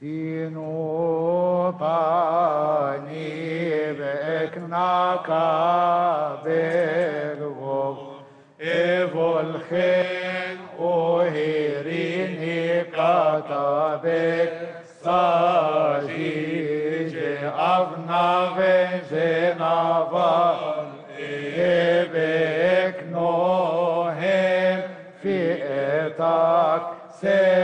دينو باني بإكناكا بالغو إيفو الخين أوهيريني كتابك ساجي جي أفنا فين جنافا إيبك نوهم في إتاك سيدي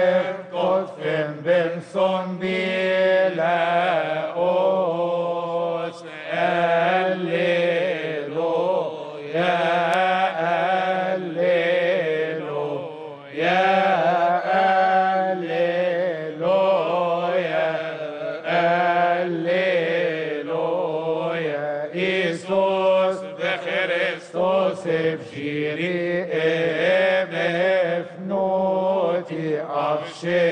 Isus b'Christos b'shiri emefnoti afshe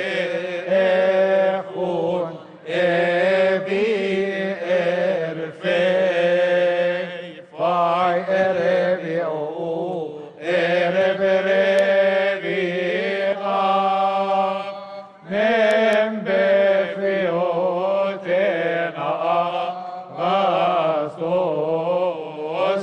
echun ebi erfei fai erebi o erebi rebi mem befiotena nem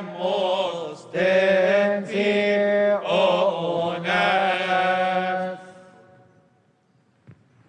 ostem